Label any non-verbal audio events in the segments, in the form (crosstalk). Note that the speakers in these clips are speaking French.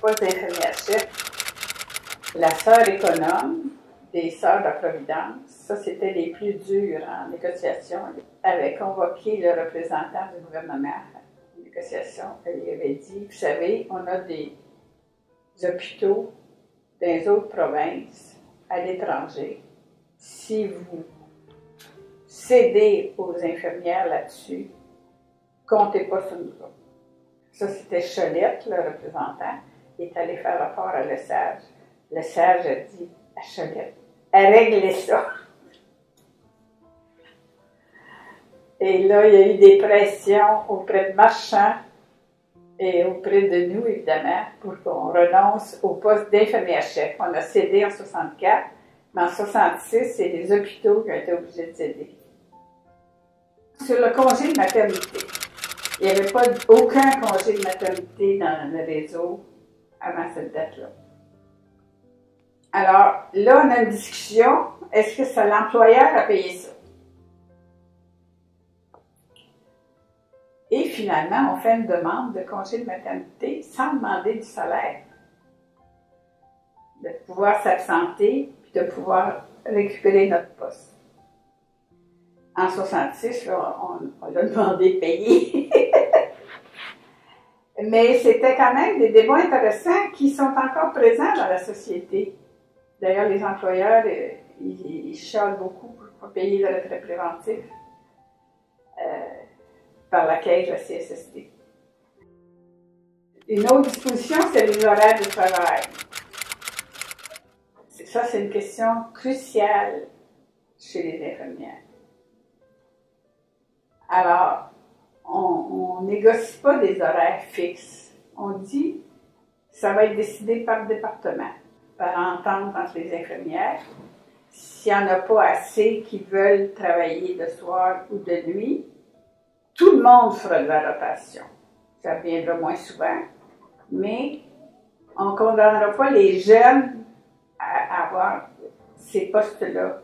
poste d'infirmière-chef, la sœur économe des sœurs de Providence, ça c'était les plus durs en négociation, avait convoqué le représentant du gouvernement en négociation. Et il avait dit, vous savez, on a des hôpitaux dans les autres provinces à l'étranger. Si vous cédez aux infirmières là-dessus, comptez pas sur nous Ça, c'était Cholette, le représentant, qui est allé faire rapport à Le Sage. Le Sage a dit à Cholette, régler ça. (laughs) Et là, il y a eu des pressions auprès de marchands et auprès de nous, évidemment, pour qu'on renonce au poste d'infirmière-chef. On a cédé en 64, mais en 66, c'est les hôpitaux qui ont été obligés de céder. Sur le congé de maternité, il n'y avait pas aucun congé de maternité dans le réseau avant cette date-là. Alors, là, on a une discussion. Est-ce que c'est l'employeur a payé ça? Et finalement, on fait une demande de congé de maternité sans demander du salaire. De pouvoir s'absenter puis de pouvoir récupérer notre poste. En 66, on, on l'a (laughs) demandé de payer. Mais c'était quand même des débats intéressants qui sont encore présents dans la société. D'ailleurs, les employeurs, euh, ils, ils beaucoup pour payer le retrait préventif euh, par la caisse de la CSST. Une autre disposition, c'est les horaires de travail. Ça, c'est une question cruciale chez les infirmières. Alors, on négocie pas des horaires fixes. On dit, ça va être décidé par département par entente entre les infirmières. S'il n'y en a pas assez qui veulent travailler de soir ou de nuit, tout le monde fera de la rotation. Ça reviendra moins souvent, mais on ne condamnera pas les jeunes à avoir ces postes-là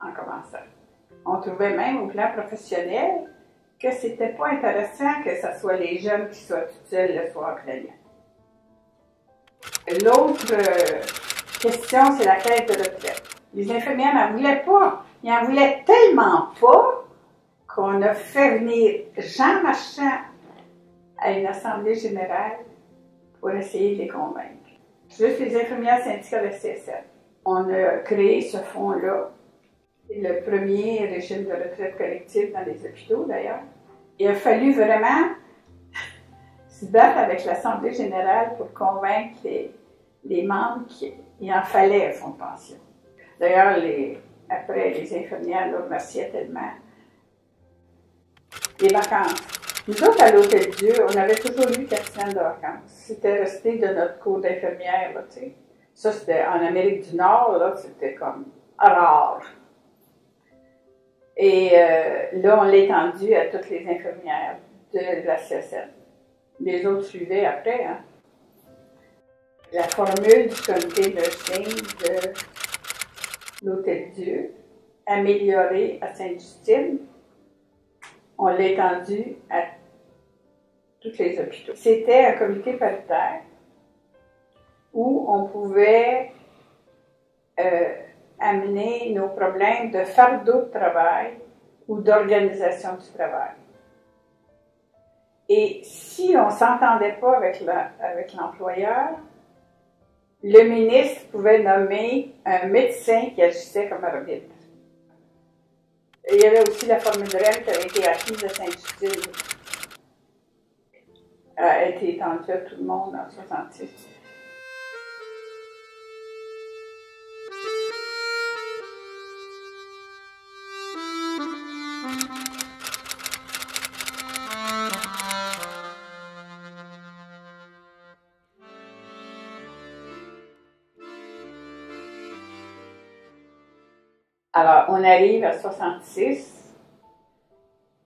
en commençant. On trouvait même au plan professionnel que c'était pas intéressant que ce soit les jeunes qui soient tout seuls le soir nuit. L'autre euh, question, c'est la caisse de retraite. Les infirmières n'en voulaient pas. Ils n'en voulaient tellement pas qu'on a fait venir Jean Marchand à une assemblée générale pour essayer de les convaincre. Juste les infirmières syndicales de CSL. On a créé ce fonds-là, le premier régime de retraite collective dans les hôpitaux d'ailleurs. Il a fallu vraiment (laughs) se battre avec l'Assemblée générale pour convaincre les, membres qu'il en fallait un fonds pension. D'ailleurs, après, les infirmières nous remerciaient tellement. Les vacances. Nous autres, à l'Hôtel Dieu, on avait toujours eu quatre semaines de vacances. C'était resté de notre cours d'infirmière, tu sais. Ça, c'était en Amérique du Nord, là, c'était comme rare. Et euh, là, on l'a étendu à toutes les infirmières de la CSN. Les autres suivaient après, hein la formule du comité de de l'Hôtel-Dieu, améliorée à Sainte-Justine, on l'a étendue à tous les hôpitaux. C'était un comité paritaire où on pouvait euh, amener nos problèmes de fardeau de travail ou d'organisation du travail. Et si on ne s'entendait pas avec l'employeur, le ministre pouvait nommer un médecin qui agissait comme arbitre. il y avait aussi la formule REM qui avait été acquise à Saint-Justine. Elle a été étendue à tout le monde en 1966. On arrive à 66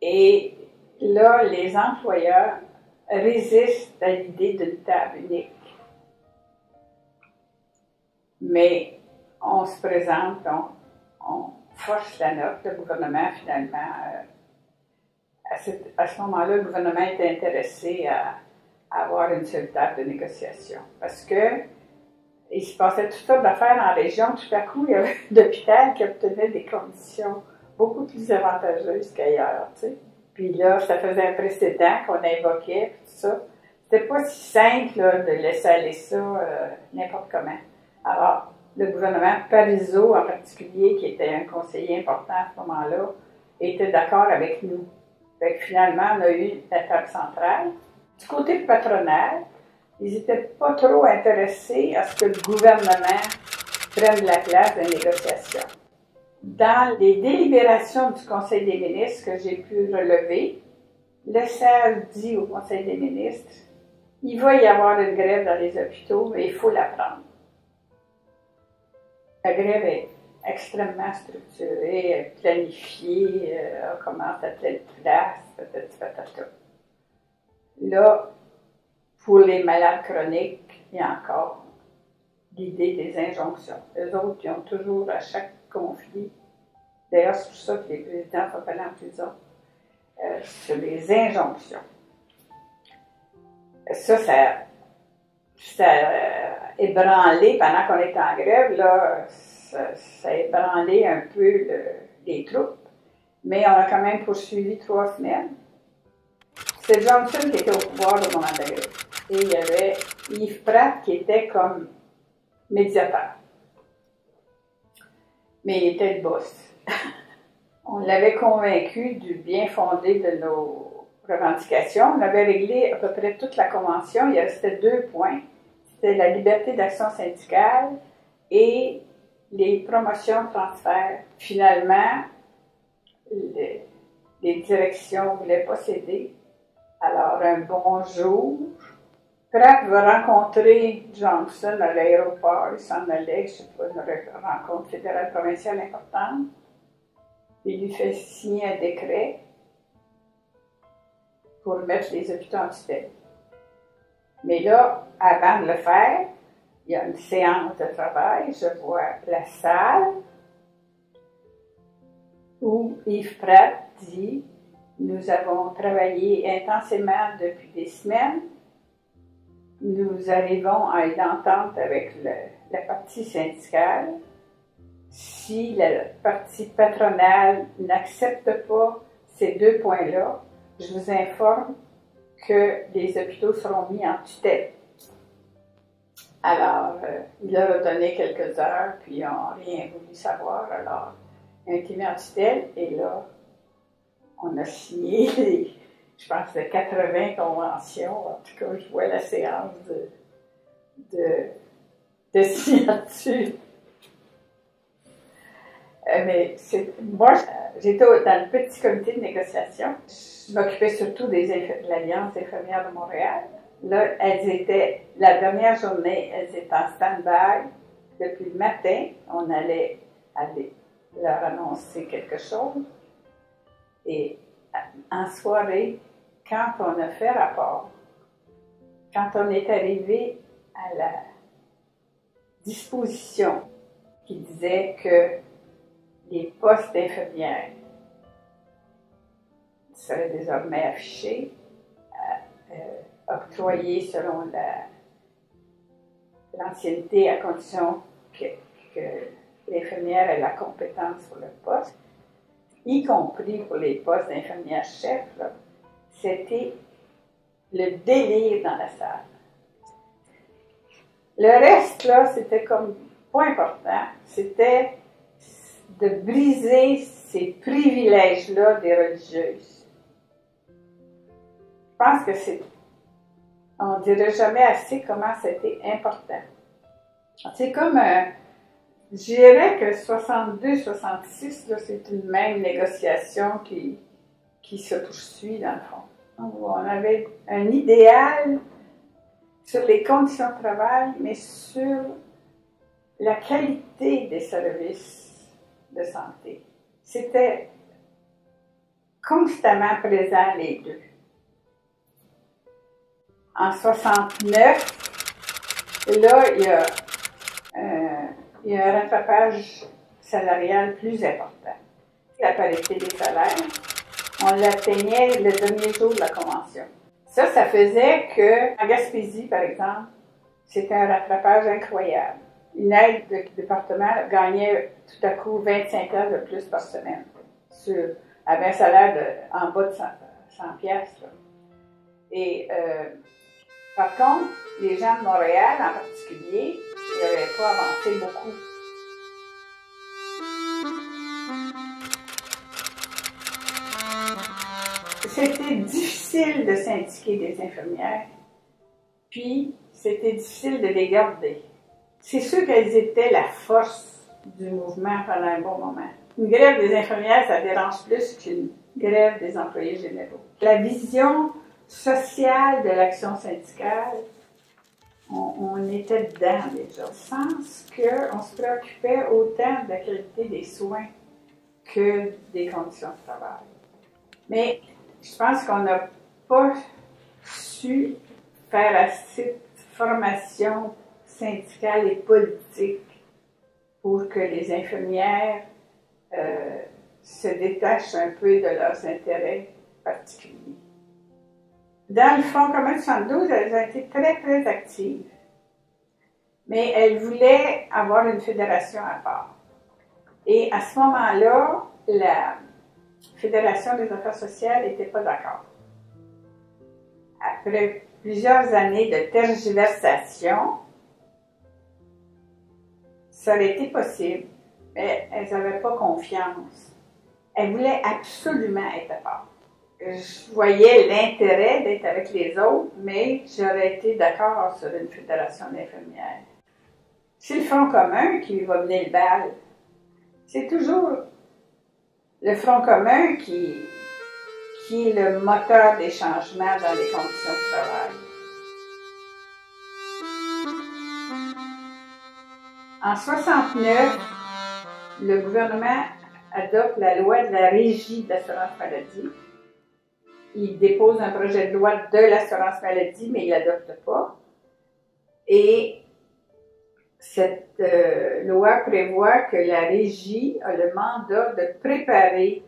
et là, les employeurs résistent à l'idée d'une table unique. Mais on se présente, on, force la note. Le gouvernement, finalement, à, ce moment-là, le gouvernement était intéressé à, avoir une seule table de négociation. Parce que il se passait toutes sortes d'affaires la région. Tout à coup, il y avait un hôpital qui obtenait des conditions beaucoup plus avantageuses qu'ailleurs. Tu sais. Puis là, ça faisait un précédent qu'on invoquait, tout ça. C'était pas si simple de laisser aller ça euh, n'importe comment. Alors, le gouvernement Parizeau en particulier, qui était un conseiller important à ce moment-là, était d'accord avec nous. Fait que finalement, on a eu la centrale. Du côté patronal, ils n'étaient pas trop intéressés à ce que le gouvernement prenne la place des négociations. Dans les délibérations du Conseil des ministres que j'ai pu relever, le SER dit au Conseil des ministres, il va y avoir une grève dans les hôpitaux, mais il faut la prendre. La grève est extrêmement structurée, planifiée, euh, on commence à telle place, peut-être, peut-être. Là, pour les malades chroniques, il y a encore l'idée des injonctions. Les autres, ils ont toujours, à chaque conflit, d'ailleurs, c'est pour ça que les présidents sont prison, euh, sur les injonctions. Ça, ça, ça a ébranlé, pendant qu'on était en grève, là, ça, ça a ébranlé un peu les troupes. Mais on a quand même poursuivi trois semaines. C'est Johnson qui était au pouvoir au moment de la grève. Et il y avait Yves Pratt qui était comme médiateur. Mais il était le boss. (laughs) on l'avait convaincu du bien fondé de nos revendications. On avait réglé à peu près toute la convention. Il restait deux points. C'était la liberté d'action syndicale et les promotions transferts. Finalement, les, directions ne voulaient pas céder. Alors, un bonjour. Pratt va rencontrer Johnson à l'aéroport. Il s'en allait, pas, une rencontre fédérale provinciale importante. Il lui fait signer un décret pour mettre les hôpitaux en tutelle. Mais là, avant de le faire, il y a une séance de travail, je vois la salle où Yves Pratt dit Nous avons travaillé intensément depuis des semaines. Nous arrivons à une entente avec la partie syndicale. Si la partie patronale n'accepte pas ces deux points-là, je vous informe que les hôpitaux seront mis en tutelle. Alors, euh, il leur a donné quelques heures, puis ils n'ont rien voulu savoir. Alors, il a été mis en tutelle, et là, on a signé, (laughs) je pense, de 80 conventions. En tout cas, je vois la séance de, de, de (laughs) signature. Euh, mais moi, j'étais dans le petit comité de négociation. Je m'occupais surtout des, de l'Alliance infirmières de Montréal. Là, elles étaient, la dernière journée, elles étaient en stand-by. Depuis le matin, on allait aller leur annoncer quelque chose. Et en soirée, quand on a fait rapport, quand on est arrivé à la disposition qui disait que les postes d'infirmières seraient désormais affichés, euh, euh, octroyés selon l'ancienneté à condition que, l'infirmière ait la compétence pour le poste, y compris pour les postes d'infirmière chef, c'était le délire dans la salle. Le reste, là, c'était comme pas important. C'était de briser ces privilèges-là des religieuses. Je pense que c'est, on ne dirait jamais assez comment c'était important. C'est comme, euh, je dirais que 62-66, c'est une même négociation qui, qui se poursuit dans le fond. On avait un idéal sur les conditions de travail, mais sur la qualité des services de santé. C'était constamment présent les deux. En 69, là, il y a, il y a un rattrapage salarial plus important. La parité des salaires, on l'atteignait le dernier jour de la convention. Ça, ça faisait que, en Gaspésie, par exemple, c'était un rattrapage incroyable. Une aide de département gagnait tout à coup 25 heures de plus par semaine, sur, un salaire en bas de 100, 100 piastres. Et euh, par contre, les gens de Montréal en particulier, ils n'avaient pas avancé beaucoup. C'était difficile de syndiquer des infirmières, puis c'était difficile de les garder. C'est sûr qu'elles étaient la force du mouvement pendant un bon moment. Une grève des infirmières, ça dérange plus qu'une grève des employés généraux. La vision sociale de l'action syndicale, on, était dedans déjà, sens qu'on se préoccupait autant de la qualité des soins que des conditions de travail. Mais je pense qu'on n'a pas su faire assez de formation syndicale et politique pour que les infirmières euh, se détachent un peu de leurs intérêts particuliers. Dans le Front commun 72, elles ont été très, très actives. Mais elles voulaient avoir une fédération à part. Et à ce moment-là, la Fédération des affaires sociales n'était pas d'accord. Après plusieurs années de tergiversation, ça aurait été possible, mais elles n'avaient pas confiance. Elles voulaient absolument être à part je voyais l'intérêt d'être avec les autres, mais j'aurais été d'accord sur une fédération d'infirmières. C'est le Front commun qui va mener le bal. C'est toujours le Front commun qui, qui est le moteur des changements dans les conditions de travail. En 69, le gouvernement adopte la loi de la régie d'assurance maladie il dépose un projet de loi de l'assurance maladie, mais il l'adopte pas. Et cette euh, loi prévoit que la régie a le mandat de préparer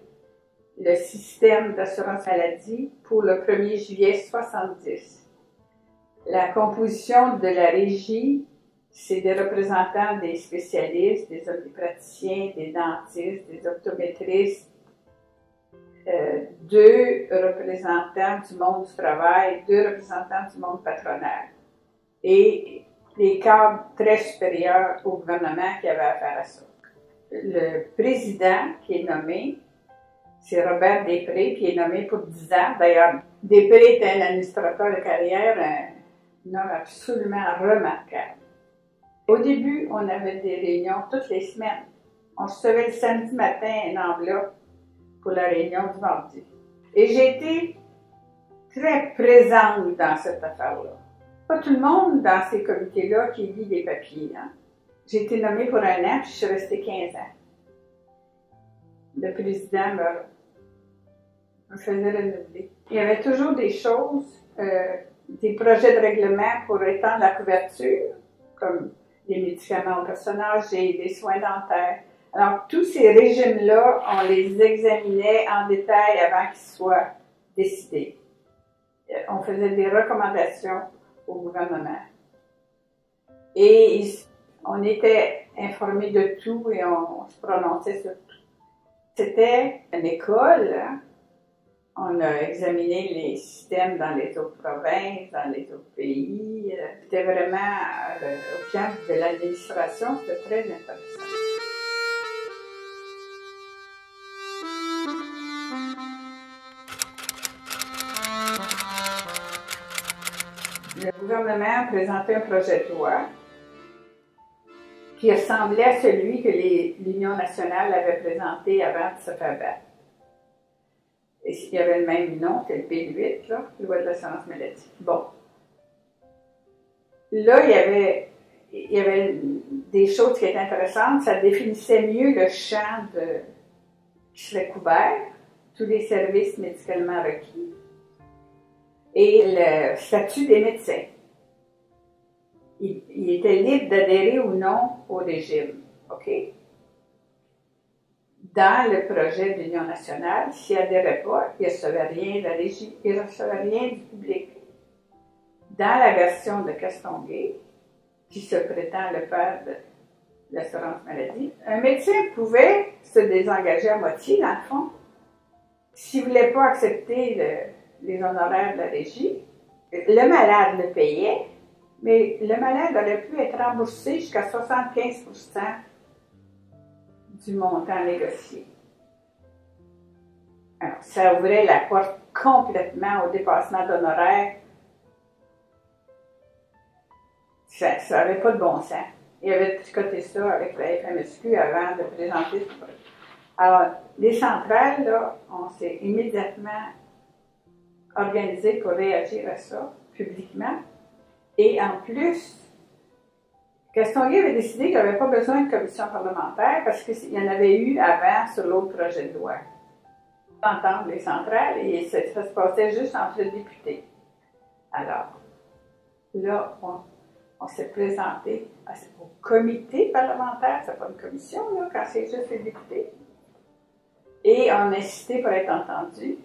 le système d'assurance maladie pour le 1er juillet 70. La composition de la régie, c'est des représentants des spécialistes, des praticiens, des dentistes, des optométristes, euh, deux représentants du monde du travail, deux représentants du monde patronal et les cadres très supérieurs au gouvernement qui avaient affaire à ça. Le président qui est nommé, c'est Robert Després, qui est nommé pour 10 ans. D'ailleurs, Després était un administrateur de carrière, un homme absolument remarquable. Au début, on avait des réunions toutes les semaines. On recevait le samedi matin une enveloppe pour la réunion du mardi. Et j'ai été très présente dans cette affaire-là. Pas tout le monde dans ces comités-là qui lit des papiers. Hein. J'ai été nommée pour un an, puis je suis restée 15 ans. Le président me, faisait renouveler. Il y avait toujours des choses, euh, des projets de règlement pour étendre la couverture, comme les médicaments aux personnes âgées, des soins dentaires, alors, tous ces régimes-là, on les examinait en détail avant qu'ils soient décidés. Euh, on faisait des recommandations au gouvernement. Et on était informés de tout et on, se prononçait sur tout. C'était une école. Hein. On a examiné les systèmes dans les autres provinces, dans les autres pays. Euh, c'était vraiment euh, au camp de l'administration, c'était très intéressant. Le gouvernement a présenté un projet de loi qui ressemblait à celui que l'Union nationale avait présenté avant de se faire battre. Et il y avait le même nom, c'était le P8, là, loi de l'assurance maladie. Bon. Là, il y avait, y avait des choses qui étaient intéressantes. Ça définissait mieux le champ de, qui serait couvert, tous les services médicalement requis et le statut des médecins. Il, était libre d'adhérer ou non au régime. OK? dans le projet de l'Union nationale, s'ils n'adhéraient pas, ils ne recevaient rien de la régie, ils ne recevaient rien du public. Dans la version de Castonguay, qui se prétend le père de l'assurance maladie, un médecin pouvait se désengager à moitié, dans le fond, s'il ne voulait pas accepter les honoraires de la régie. Le malade le payait, mais le malade aurait pu être remboursé jusqu'à 75 du montant négocié. Alors, ça ouvrait la porte complètement au dépassement d'honoraires. Ça n'avait pas de bon sens. Il avait tricoté ça avec la FMSQ avant de présenter ce projet. Alors, les centrales, là, on s'est immédiatement organisé pour réagir à ça publiquement. Et en plus, Castonguay avait décidé qu'il n'y avait pas besoin de commission parlementaire parce qu'il y en avait eu avant sur l'autre projet de loi. Entendre les centrales et ça, se passait juste entre les députés. Alors, là, on, s'est présenté au comité parlementaire, c'est pas une commission, là, quand c'est juste les députés. Et on a insisté pour être entendu.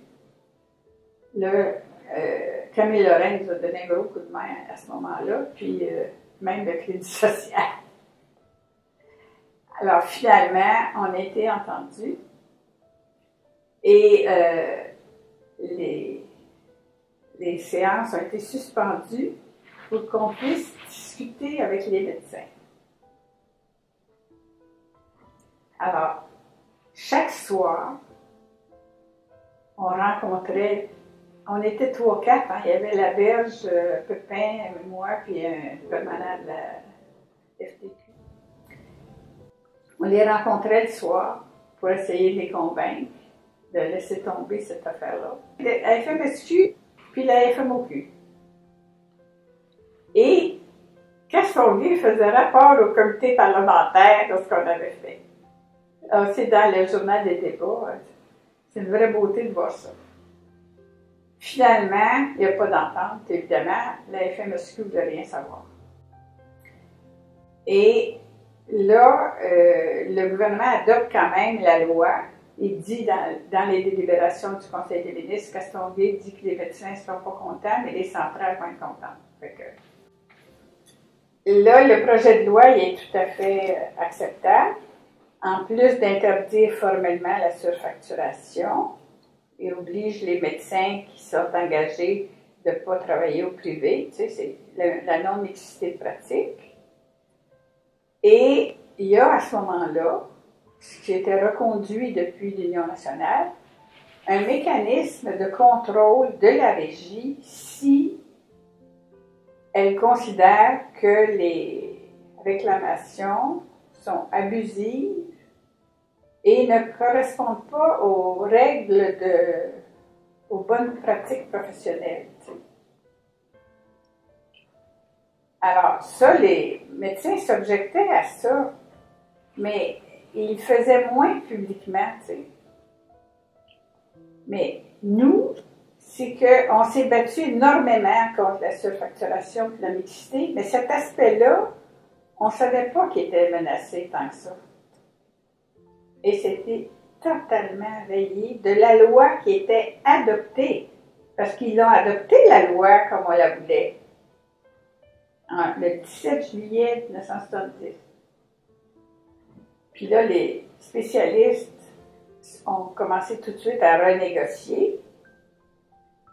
Le, euh, Camille Lorraine nous a donné un gros coup de main à ce moment-là, puis euh, même le crédit (laughs) social. Alors finalement, on a été entendus et euh, les, les séances ont été suspendues pour qu'on puisse discuter avec les médecins. Alors, chaque soir, on rencontrait, on était trois, quatre, hein. il y avait la berge, euh, Pépin, moi, puis un permanent de la FTQ. On les rencontrait le soir pour essayer de les convaincre de laisser tomber cette affaire-là. La FMSQ, puis la FMOQ. Et Castonguay faisait rapport au comité parlementaire de ce qu'on avait fait. Ah, c'est dans le journal des débats. C'est une vraie beauté de voir ça. Finalement, il n'y a pas d'entente, évidemment. La FMSQ ne veut rien savoir. Et là, euh, le gouvernement adopte quand même la loi. Il dit dans, les délibérations du Conseil des ministres, Castonguay dit que les médecins ne seront pas contents, mais les centrales vont être contentes. là, le projet de loi est tout à fait acceptable en plus d'interdire formellement la surfacturation, il oblige les médecins qui sont engagés de ne pas travailler au privé, tu sais, c'est la, non-mixité de pratique. Et il y a à ce moment-là, ce qui était reconduit depuis l'Union nationale, un mécanisme de contrôle de la régie si elle considère que les réclamations sont abusives et ne correspondent pas aux règles de, aux bonnes pratiques professionnelles. Alors, ça, les médecins s'objectaient à ça, mais ils faisaient moins publiquement, tu sais. Mais nous, c'est qu'on s'est battu énormément contre la surfacturation et la mixité, mais cet aspect-là, on ne savait pas qu'il était menacé tant que ça et c'était totalement rayé de la loi qui était adoptée, parce qu'ils ont adopté la loi comme on la voulait, le 17 juillet 1970. Puis là, les spécialistes ont commencé tout de suite à renégocier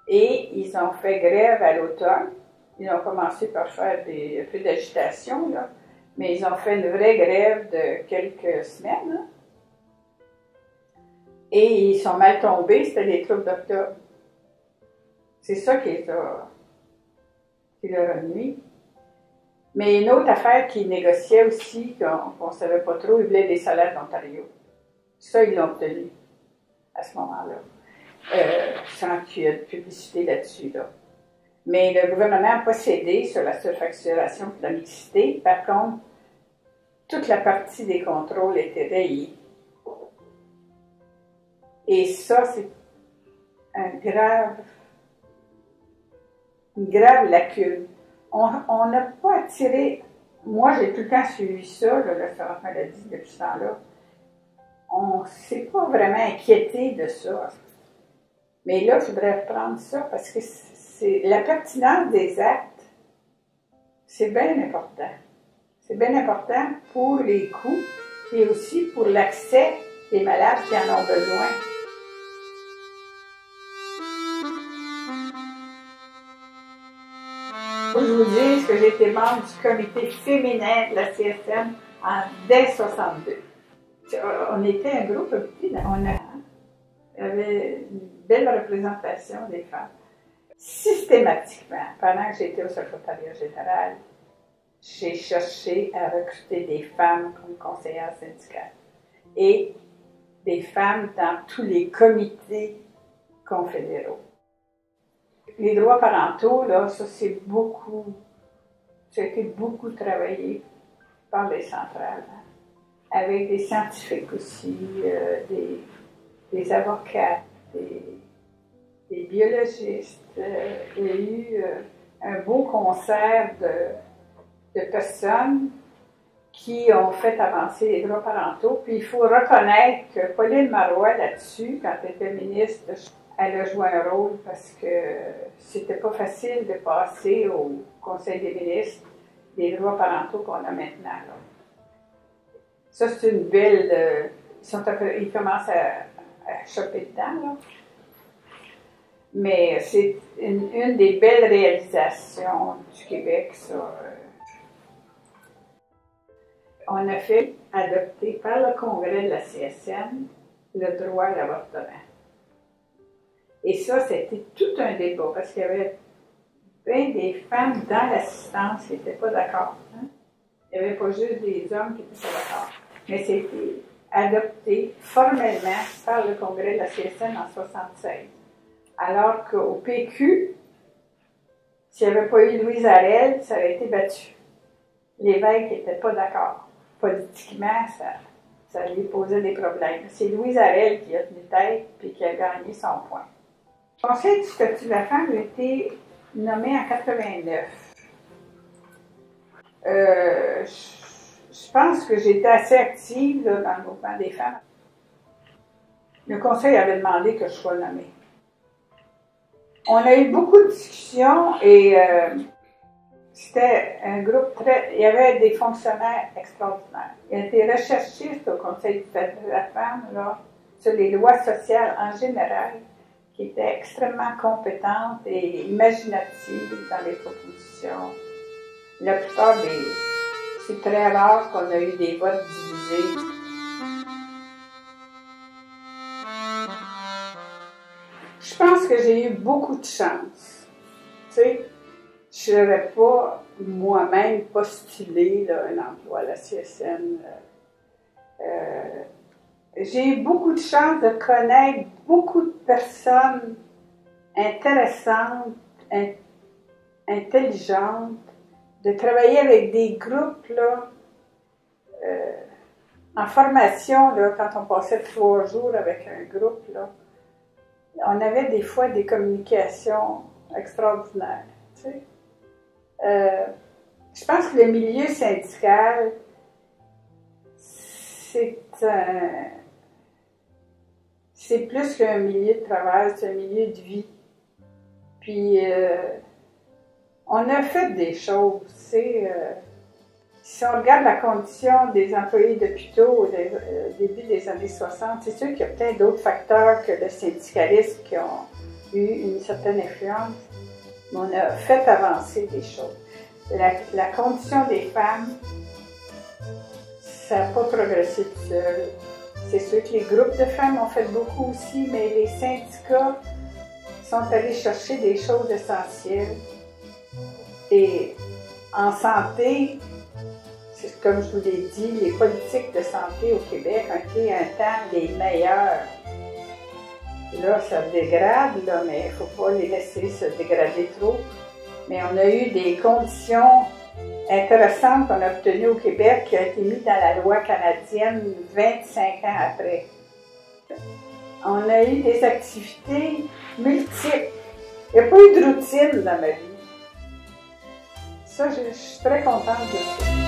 et ils ont fait grève à l'automne. Ils ont commencé par faire des, un peu d'agitation, mais ils ont fait une vraie grève de quelques semaines. Et ils sont mal tombés, c'était les troupes d'octobre. C'est ça qui, qui leur a nuit. Mais une autre affaire qui négociait aussi, qu'on ne savait pas trop, ils voulaient des salaires d'Ontario. Ça, ils l'ont obtenu à ce moment-là. Euh, sans qu'il y ait de publicité là-dessus. Là. Mais le gouvernement n'a pas cédé sur la surfacturation et la mixité. Par contre, toute la partie des contrôles était rayée. Et ça, c'est un grave, une grave lacune. On n'a pas attiré, moi j'ai tout le temps suivi ça, l'assurance maladie depuis ce temps-là. on ne s'est pas vraiment inquiété de ça. Mais là, je voudrais reprendre ça parce que c'est la pertinence des actes, c'est bien important. C'est bien important pour les coûts et aussi pour l'accès des malades qui en ont besoin. Faut que été membre du comité féminin de la CSM en dès 62. On était un groupe petit, on avait une belle représentation des femmes. Systématiquement, pendant que j'étais au secrétariat général, j'ai cherché à recruter des femmes comme conseillères syndicales et des femmes dans tous les comités confédéraux. Les droits parentaux, là, ça c'est beaucoup, ça a été beaucoup travaillé par les centrales, hein, avec des scientifiques aussi, euh, des, des, avocats, des, biologistes. Euh, il y a eu euh, un beau concert de, de personnes qui ont fait avancer les droits parentaux. Puis il faut reconnaître que Pauline Marois, là-dessus, quand elle était ministre, elle a joué un rôle parce que c'était pas facile de passer au Conseil des ministres des droits parentaux qu'on a maintenant. Ça, c'est une belle. Euh, ils, commencent à, à choper dedans. Là. Mais c'est une, une, des belles réalisations du Québec, ça. Euh, on a fait adopter par le congrès de la CSN le droit à l'avortement. Et ça, c'était tout un débat parce qu'il y avait bien des femmes dans l'assistance qui n'étaient pas d'accord. Hein. Il n'y avait pas juste des hommes qui n'étaient pas d'accord. Mais c'était adopté formellement par le congrès de la CSN en 1976. Alors qu'au PQ, s'il n'y avait pas eu Louise Arel, ça aurait été battu. L'évêque n'était pas d'accord politiquement, ça, ça lui posait des problèmes. C'est Louise Arel qui a tenu tête et qui a gagné son point. Le Conseil du statut de la femme a été nommé en 89. Euh, je, pense que j'étais assez active dans le mouvement des femmes. Le Conseil avait demandé que je sois nommée. On a eu beaucoup de discussions et euh, c'était un groupe très. Il y avait des fonctionnaires extraordinaires. Il y a des recherchistes au Conseil de la femme là, sur les lois sociales en général qui étaient extrêmement compétentes et imaginatives dans les propositions. La plupart des. C'est très rare qu'on a eu des votes divisés. Je pense que j'ai eu beaucoup de chance. Tu sais, je n'aurais pas moi-même postulé un emploi à la CSN. Euh, euh, j'ai eu beaucoup de chance de connaître beaucoup de personnes intéressantes, intelligentes, de travailler avec des groupes là, euh, en formation, là, quand on passait trois jours avec un groupe, là, on avait des fois des communications extraordinaires. Tu sais. Euh, je pense que le milieu syndical, c'est c'est plus qu'un milieu de travail, c'est un milieu de vie. Puis, euh, on a fait des choses, euh, si on regarde la condition des employés d'hôpitaux au début des années 60, c'est sûr qu'il y a plein d'autres facteurs que le syndicalisme qui ont eu une certaine influence on a fait avancer des choses. La, condition des femmes, ça n'a pas progressé tout seul. C'est sûr que les groupes de femmes ont fait beaucoup aussi, mais les syndicats sont allés chercher des choses essentielles. Et en santé, comme je vous l'ai dit, les politiques de santé au Québec ont été un temps les meilleures Là, ça dégrade, là, mais il ne faut pas les laisser se dégrader trop. Mais on a eu des conditions intéressantes qu'on a obtenues au Québec qui ont été mises dans la loi canadienne 25 ans après. On a eu des activités multiples. Il n'y a pas eu de routine dans ma vie. Ça, je, je suis très contente de ça.